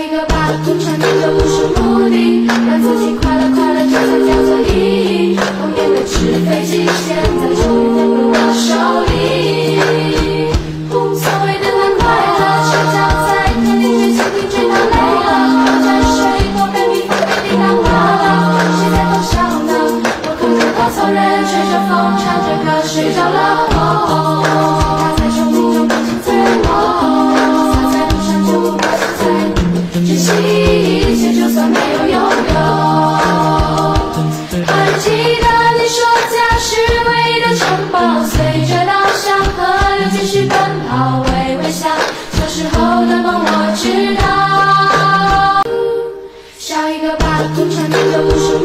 笑一个吧功成名就不是目的让自己快乐快乐这才叫做意义童年的纸飞机现在终于飞入我手里所谓的那快乐赤脚在田里追蜻蜓追到累了偷摘水果被蜜蜂叮叮到怕了谁在偷笑呢我靠着稻草人吹着风唱着歌睡着了。哦记得你说家是唯一的城堡随着稻香河流继续奔跑微微笑小时候的梦我知道。笑一个吧功成名就不是